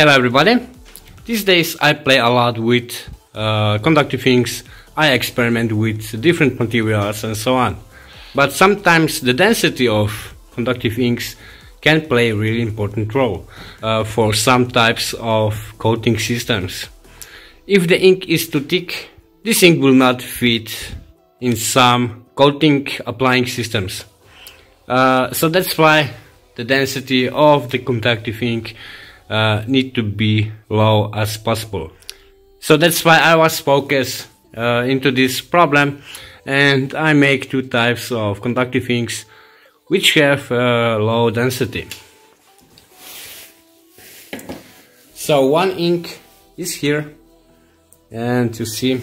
Hello everybody! These days I play a lot with uh, conductive inks, I experiment with different materials and so on. But sometimes the density of conductive inks can play a really important role uh, for some types of coating systems. If the ink is too thick, this ink will not fit in some coating applying systems. Uh, so that's why the density of the conductive ink uh, need to be low as possible. So that's why I was focused uh, into this problem and I make two types of conductive inks which have uh, low density. So one ink is here and you see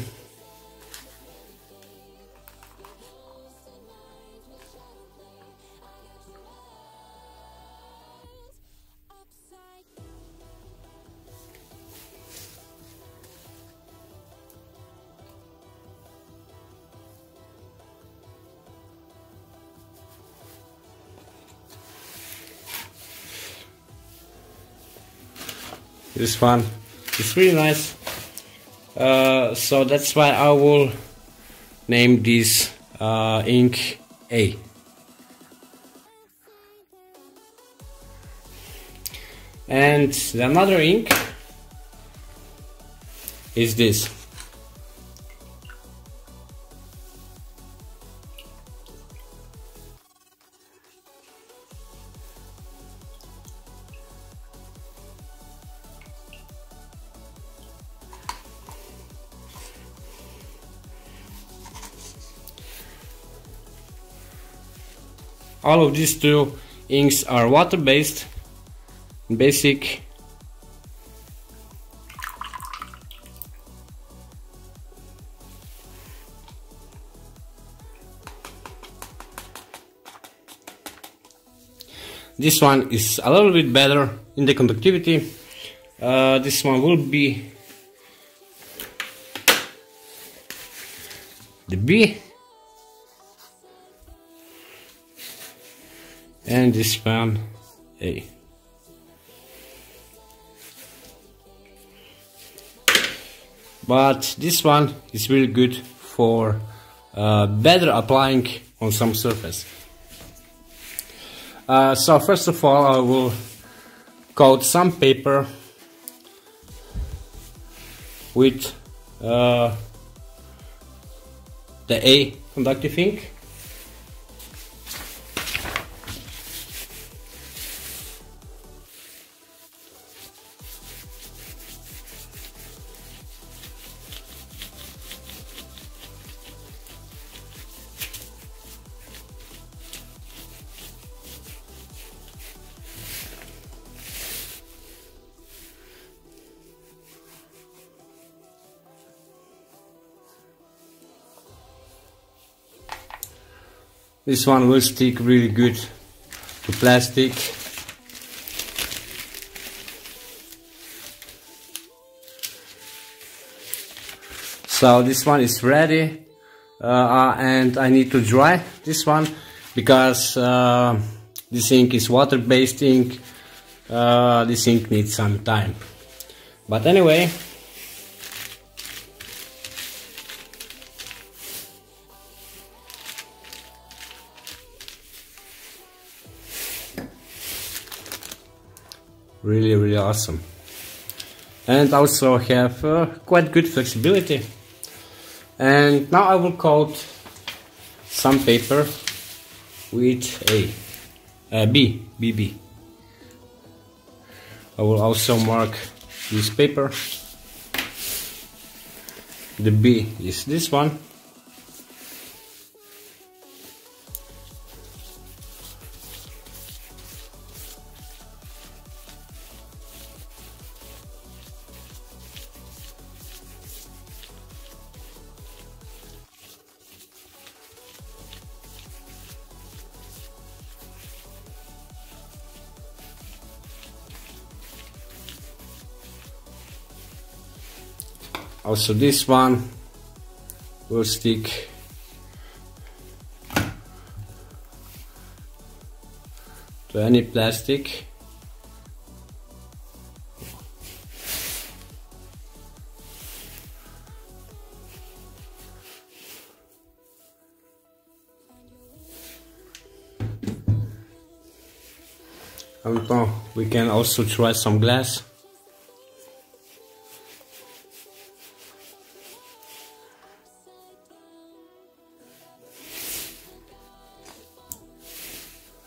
this one. It's really nice. Uh, so that's why I will name this uh, ink A. And the another ink is this all of these two inks are water based basic. This one is a little bit better in the conductivity. Uh, this one will be the B and this one A. But this one is really good for uh, better applying on some surface. Uh, so first of all I will coat some paper with uh, the A conductive ink This one will stick really good to plastic. So this one is ready uh, uh, and I need to dry this one because uh, this ink is water-based ink. Uh, this ink needs some time. But anyway, really really awesome. And also have uh, quite good flexibility. And now I will coat some paper with a, a B, BB I will also mark this paper. The B is this one also this one will stick. To any plastic. I don't know, we can also try some glass.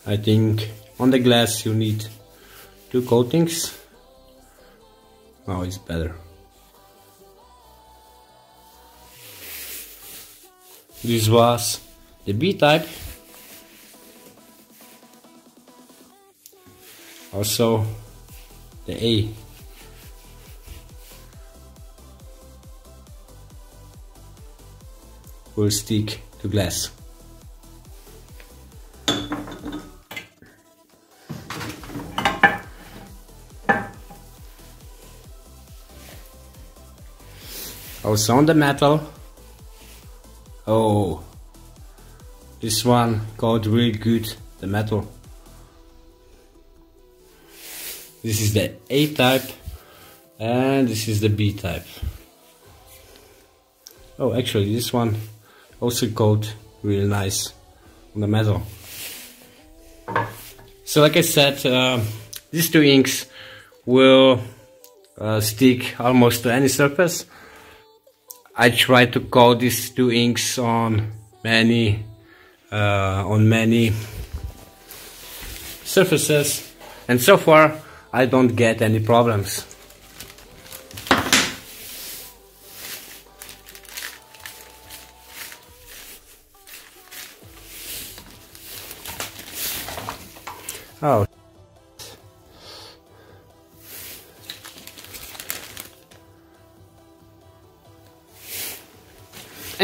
I think on the glass you need two coatings. Now it's better. This was the B type. Also the A. will stick to glass. Also on the metal. Oh, this one got really good, the metal. This is the A type and this is the B type. Oh, actually this one also got really nice on the metal. So like I said, uh, these two inks will uh, stick almost to any surface I try to coat these two inks on many uh, on many surfaces and so far I don't get any problems. Oh.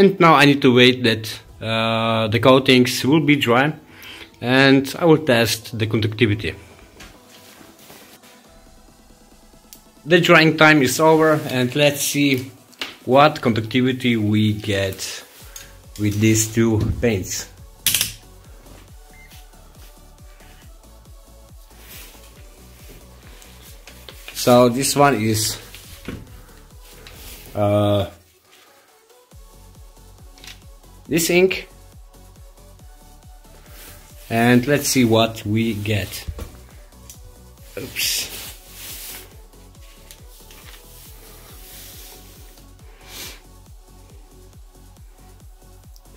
And now I need to wait that uh, the coatings will be dry and I will test the conductivity. The drying time is over and let's see what conductivity we get with these two paints. So this one is uh, this ink and let's see what we get oops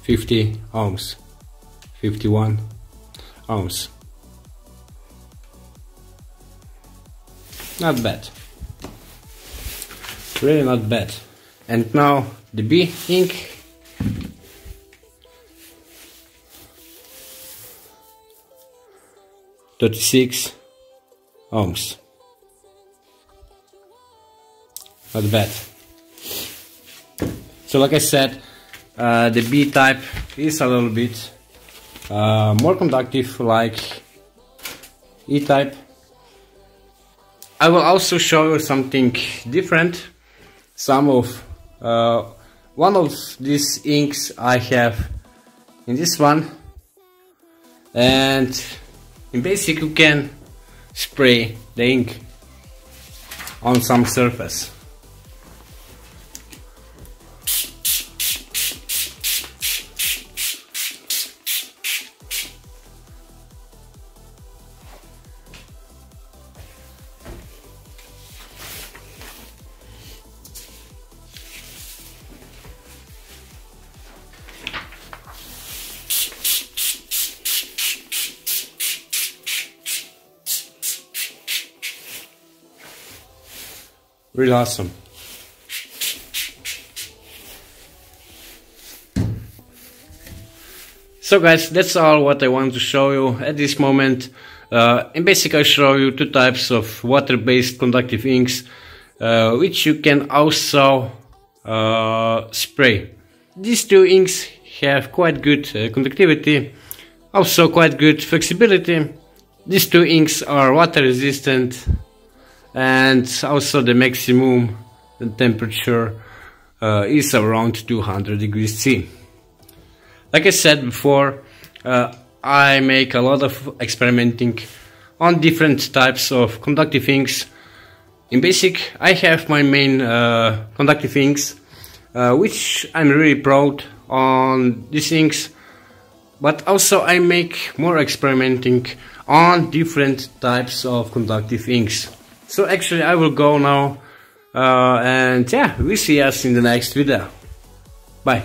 Fifty ohms, fifty-one ohms. Not bad. Really not bad. And now the B ink 36 ohms. Not bad. So like I said, uh, the B type is a little bit uh, more conductive like E type. I will also show you something different. Some of uh, one of these inks I have in this one and in basic you can spray the ink on some surface Really awesome. So guys, that's all what I want to show you at this moment. Uh, in basic I show you two types of water-based conductive inks, uh, which you can also uh, spray. These two inks have quite good uh, conductivity, also quite good flexibility. These two inks are water resistant and also the maximum temperature uh, is around 200 degrees C. Like I said before, uh, I make a lot of experimenting on different types of conductive inks. In basic, I have my main uh, conductive inks, uh, which I'm really proud on these inks, but also I make more experimenting on different types of conductive inks. So actually I will go now uh, and yeah, we see us in the next video. Bye.